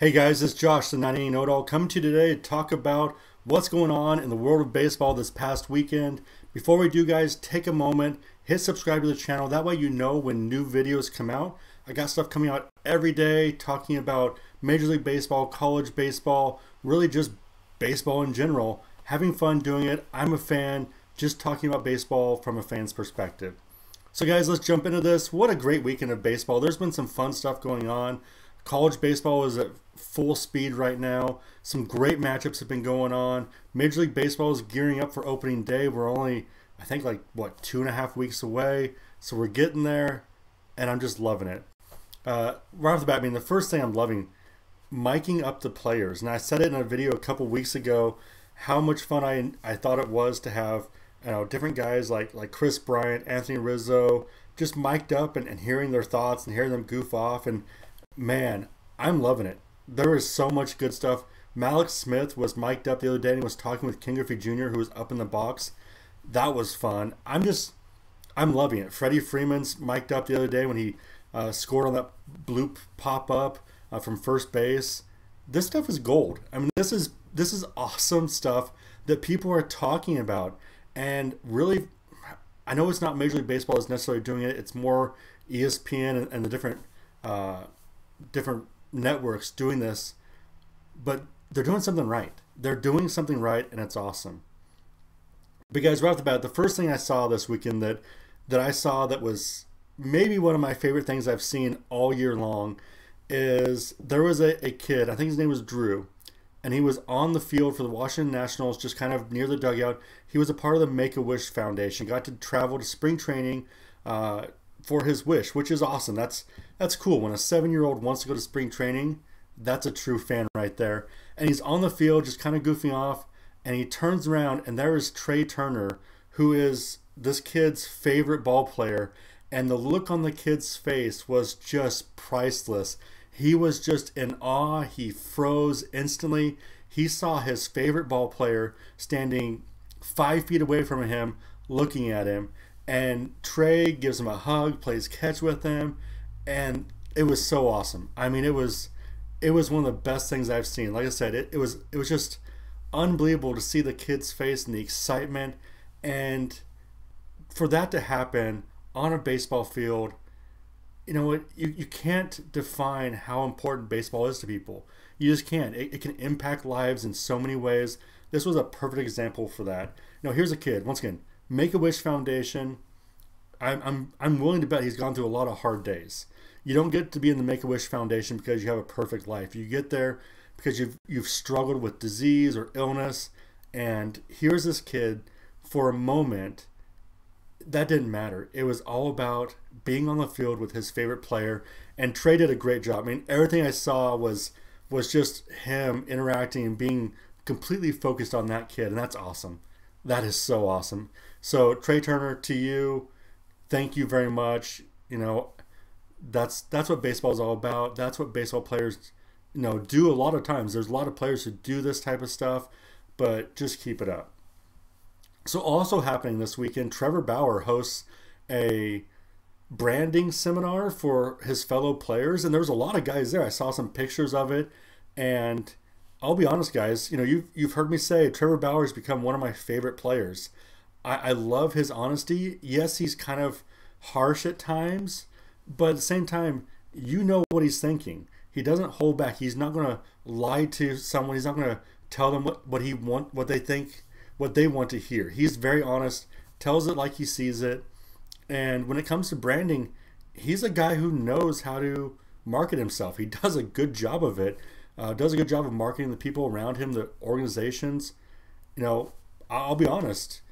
Hey guys, it's Josh, the 9 Inning Know It All, coming to you today to talk about what's going on in the world of baseball this past weekend. Before we do, guys, take a moment, hit subscribe to the channel. That way you know when new videos come out. I got stuff coming out every day talking about Major League Baseball, college baseball, really just baseball in general. Having fun doing it. I'm a fan, just talking about baseball from a fan's perspective. So, guys, let's jump into this. What a great weekend of baseball. There's been some fun stuff going on. College baseball is at full speed right now. Some great matchups have been going on. Major League Baseball is gearing up for opening day. We're only, I think, like, what, two and a half weeks away. So we're getting there, and I'm just loving it. Uh, right off the bat, I mean, the first thing I'm loving, miking up the players. And I said it in a video a couple weeks ago how much fun I, I thought it was to have you know different guys like like Kris Bryant, Anthony Rizzo, just mic'd up and, and hearing their thoughts and hearing them goof off and man, I'm loving it. There is so much good stuff. Mallex Smith was mic'd up the other day and was talking with Ken Griffey Jr., who was up in the box. That was fun. I'm just, I'm loving it. Freddie Freeman's mic'd up the other day when he uh, scored on that bloop pop up uh, from first base. This stuff is gold. I mean, this is this is awesome stuff that people are talking about, and really, I know it's not Major League Baseball is necessarily doing it. It's more ESPN and, and the different uh, different networks doing this, but they're doing something right. They're doing something right, and it's awesome. Guys, right off the bat, the first thing I saw this weekend that that I saw that was maybe one of my favorite things I've seen all year long is there was a, a kid, I think his name was Drew, and he was on the field for the Washington Nationals, just kind of near the dugout. He was a part of the Make a Wish Foundation, got to travel to spring training uh, for his wish, which is awesome. That's that's cool. When a seven year old wants to go to spring training, that's a true fan right there. And he's on the field, just kind of goofing off, and he turns around, and there is Trea Turner, who is this kid's favorite ball player. And the look on the kid's face was just priceless. He was just in awe. He froze instantly. He saw his favorite ball player standing five feet away from him, looking at him. And Trea gives him a hug, plays catch with him, and it was so awesome. I mean, it was it was one of the best things I've seen. Like I said, it, it was it was just unbelievable to see the kid's face and the excitement. And for that to happen on a baseball field you know what? You, you can't define how important baseball is to people. You just can't. It, it can impact lives in so many ways. This was a perfect example for that. Know here's a kid once again Make-A-Wish Foundation, I'm, I'm, I'm willing to bet he's gone through a lot of hard days. You don't get to be in the Make-A-Wish Foundation because you have a perfect life. You get there because you've, you've struggled with disease or illness. And here's this kid for a moment that didn't matter. It was all about being on the field with his favorite player, and Trea did a great job. I mean, everything I saw was was just him interacting and being completely focused on that kid, and that's awesome. That is so awesome. So Trea Turner, to you, thank you very much. You know, that's that's what baseball is all about. That's what baseball players, you know, do a lot of times. There's a lot of players who do this type of stuff, but just keep it up. So also happening this weekend, Trevor Bauer hosts a branding seminar for his fellow players, and there was a lot of guys there. I saw some pictures of it, and I'll be honest, guys. You know, you've you've heard me say Trevor Bauer has become one of my favorite players. I, I love his honesty. Yes, he's kind of harsh at times, but at the same time, you know what he's thinking. He doesn't hold back. He's not going to lie to someone. He's not going to tell them what, what he want, what they think, what they want to hear. He's very honest, tells it like he sees it. And when it comes to branding, he's a guy who knows how to market himself. He does a good job of it. Uh, does a good job of marketing the people around him, the organizations. You know, I'll be honest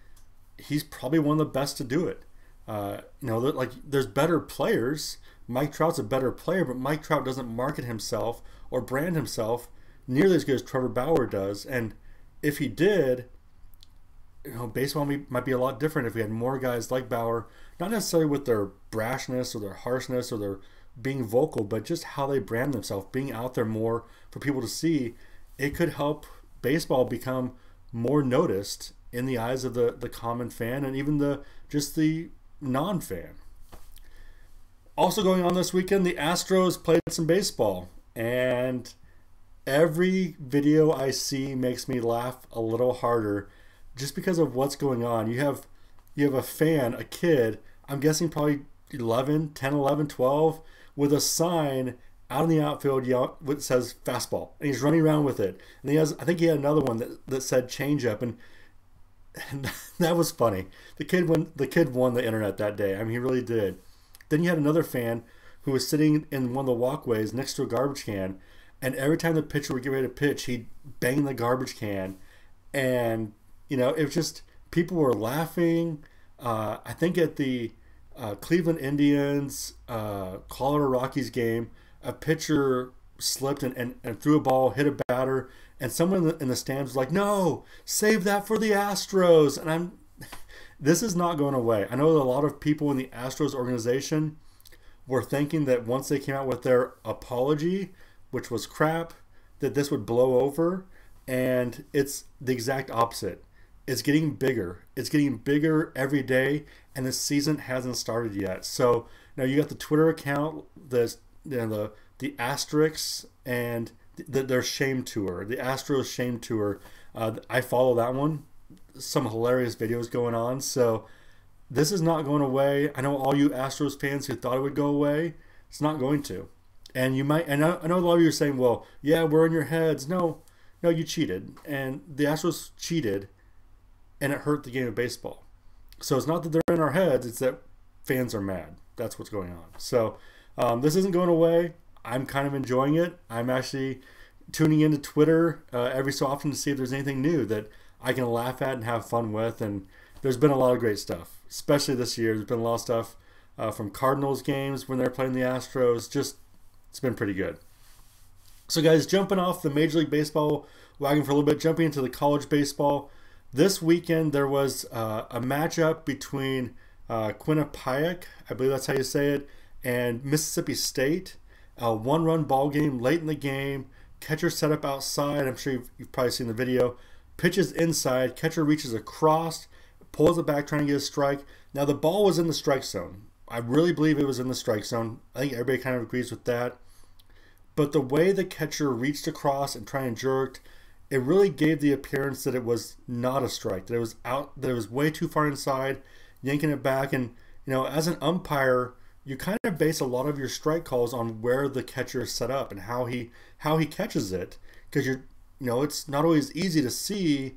he's probably one of the best to do it. Uh, you know, like there's better players. Mike Trout's a better player, but Mike Trout doesn't market himself or brand himself nearly as good as Trevor Bauer does. And if he did, you know, baseball might be a lot different if we had more guys like Bauer, not necessarily with their brashness or their harshness or their being vocal, but just how they brand themselves, being out there more for people to see. It could help baseball become more noticed in the eyes of the, the common fan and even the just the non-fan. Also going on this weekend, the Astros played some baseball, and every video I see makes me laugh a little harder just because of what's going on. You have you have a fan, a kid, I'm guessing probably 11, 10, 11, 12 with a sign out in the outfield that says fastball and he's running around with it. And he has I think he had another one that, that said changeup and and that was funny. The kid won the kid won the internet that day. I mean he really did. Then you had another fan who was sitting in one of the walkways next to a garbage can and every time the pitcher would get ready to pitch, he'd bang the garbage can, and you know it was just people were laughing. Uh, I think at the uh, Cleveland Indians uh, Colorado Rockies game, a pitcher slipped and, and, and, threw a ball, hit a batter, and someone in the, in the stands was like, "No, save that for the Astros." And I'm, this is not going away. I know a lot of people in the Astros organization were thinking that once they came out with their apology which was crap, that this would blow over. And it's the exact opposite. It's getting bigger. It's getting bigger every day, and the season hasn't started yet. So now you got the Twitter account, the you know, the the asterisks, and the, their shame tour, the Astros shame tour. Uh, I follow that one. Some hilarious videos going on. So this is not going away. I know all you Astros fans who thought it would go away. It's not going to. And you might, and I, I know a lot of you are saying, well, yeah, we're in your heads. No, no, you cheated. And the Astros cheated, and it hurt the game of baseball. So it's not that they're in our heads, it's that fans are mad. That's what's going on. So um, this isn't going away. I'm kind of enjoying it. I'm actually tuning into Twitter uh, every so often to see if there's anything new that I can laugh at and have fun with. And there's been a lot of great stuff, especially this year. There's been a lot of stuff uh, from Cardinals games when they're playing the Astros. Just it's been pretty good. So, guys, jumping off the Major League Baseball wagon for a little bit, jumping into the college baseball. This weekend there was uh, a matchup between uh, Quinnipiac, I believe that's how you say it, and Mississippi State. A one-run ball game late in the game. Catcher set up outside. I'm sure you've, you've probably seen the video. Pitches inside. Catcher reaches across, pulls it back, trying to get a strike. Now the ball was in the strike zone. I really believe it was in the strike zone. I think everybody kind of agrees with that. But the way the catcher reached across and tried and jerked, it really gave the appearance that it was not a strike, that it was out, that it was way too far inside, yanking it back. And, you know, as an umpire, you kind of base a lot of your strike calls on where the catcher is set up and how he how he catches it because you're you know it's not always easy to see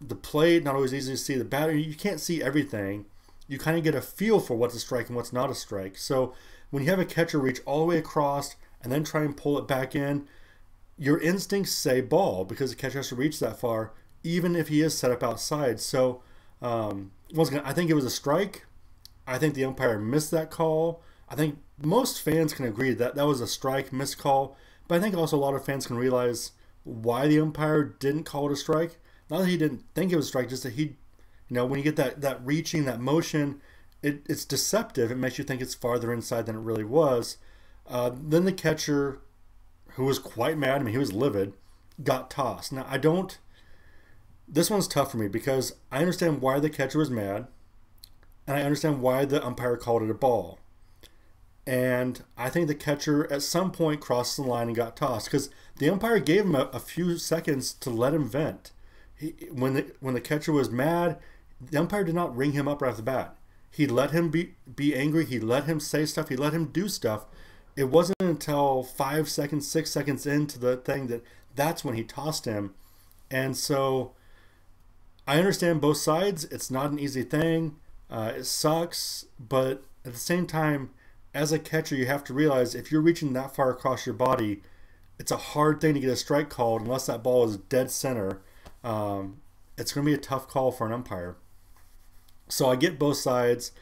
the plate not always easy to see the batter you can't see everything you kind of get a feel for what's a strike and what's not a strike. So when you have a catcher reach all the way across and then try and pull it back in, your instincts say ball because the catcher has to reach that far, even if he is set up outside. So um, once again, I think it was a strike. I think the umpire missed that call. I think most fans can agree that that was a strike, missed call. But I think also a lot of fans can realize why the umpire didn't call it a strike. Not that he didn't think it was a strike, just that he you know, when you get that that reaching, that motion, it, it's deceptive. It makes you think it's farther inside than it really was. Uh, then the catcher, who was quite mad, I mean, he was livid, got tossed. Now, I don't. This one's tough for me because I understand why the catcher was mad, and I understand why the umpire called it a ball. And I think the catcher at some point crossed the line and got tossed because the umpire gave him a, a, few seconds to let him vent. He, when the when the catcher was mad, the umpire did not ring him up right off the bat. He let him be be angry. He let him say stuff. He let him do stuff. It wasn't until five seconds, six seconds into the thing that that's when he tossed him. And so I understand both sides. It's not an easy thing. Uh, it sucks, but at the same time, as a catcher, you have to realize if you're reaching that far across your body, it's a hard thing to get a strike called unless that ball is dead center. Um, it's going to be a tough call for an umpire. So I get both sides.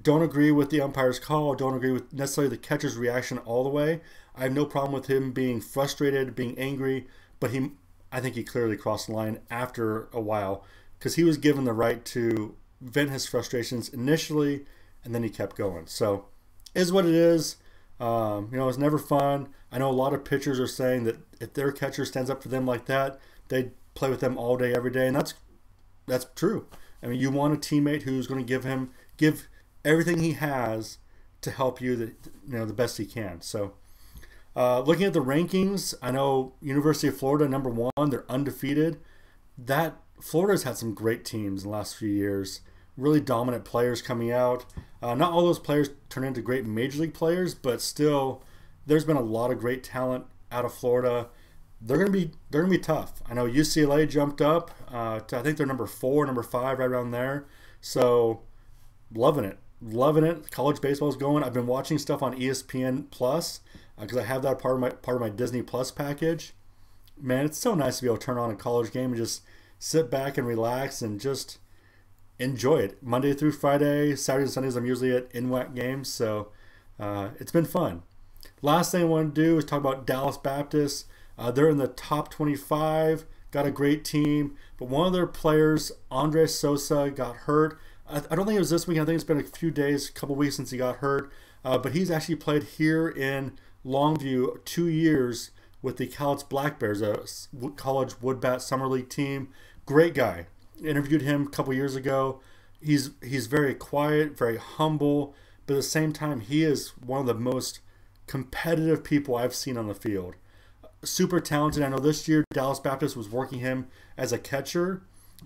Don't agree with the umpire's call. Don't agree with necessarily the catcher's reaction all the way. I have no problem with him being frustrated, being angry, but he, I think he clearly crossed the line after a while because he was given the right to vent his frustrations initially, and then he kept going. So, is what it is. Um, you know, it's never fun. I know a lot of pitchers are saying that if their catcher stands up for them like that, they play with them all day, every day, and that's that's true. I mean, you want a teammate who's going to give him give everything he has to help you the you know the best he can. So Uh, looking at the rankings, I know University of Florida number one, they're undefeated. That Florida's had some great teams in the last few years. Really dominant players coming out. Uh, not all those players turn into great major league players, but still, there's been a lot of great talent out of Florida. They're gonna be they're gonna be tough. I know UCLA jumped up. Uh, to, I think they're number four, number five, right around there. So, loving it, loving it. College baseball is going. I've been watching stuff on ESPN Plus because uh, I have that part of my part of my Disney Plus package. Man, it's so nice to be able to turn on a college game and just sit back and relax and just enjoy it. Monday through Friday, Saturdays and Sundays, I'm usually at NWAC games, so uh, it's been fun. Last thing I want to do is talk about Dallas Baptist. Uh, they're in the top 25, got a great team, but one of their players, Andre Sosa, got hurt. I, I don't think it was this week. I think it's been a few days, a couple weeks since he got hurt. Uh, but he's actually played here in Longview two years with the Cowlitz Black Bears, a college woodbat summer league team. Great guy. Interviewed him a couple years ago. He's he's very quiet, very humble, but at the same time, he is one of the most competitive people I've seen on the field. Super talented. I know this year Dallas Baptist was working him as a catcher,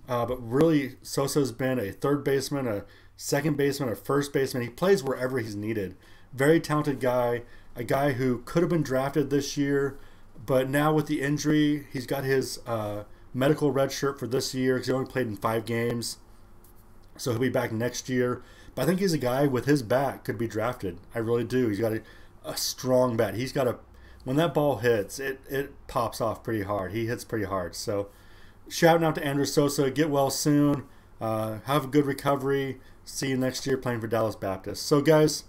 uh, but really Sosa's been a third baseman, a second baseman, a first baseman. He plays wherever he's needed. Very talented guy, a guy who could have been drafted this year, but now with the injury, he's got his uh, medical red shirt for this year because he only played in five games. So he'll be back next year. But I think he's a guy with his bat could be drafted. I really do. He's got a, a strong bat. He's got a when that ball hits, it it pops off pretty hard. He hits pretty hard. So shouting out to Andrew Sosa. Get well soon. Uh, have a good recovery. See you next year playing for Dallas Baptist. So guys,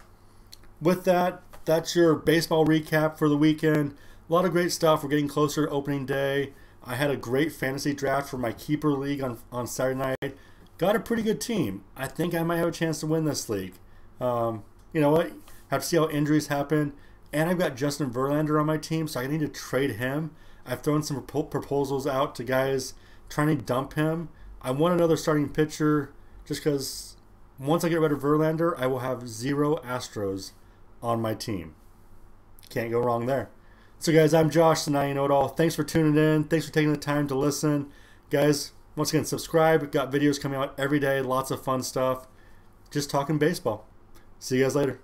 with that, that's your baseball recap for the weekend. A lot of great stuff. We're getting closer to opening day. I had a great fantasy draft for my keeper league on, on Saturday night. Got a pretty good team. I think I might have a chance to win this league. Um, you know what? Have to see how injuries happen. And I've got Justin Verlander on my team, so I need to trade him. I've thrown some proposals out to guys trying to dump him. I want another starting pitcher just because once I get rid of Verlander, I will have zero Astros on my team. Can't go wrong there. So, guys, I'm Josh, the Now You Know It All. Thanks for tuning in. Thanks for taking the time to listen. Guys, once again, subscribe. Got videos coming out every day, lots of fun stuff. Just talking baseball. See you guys later.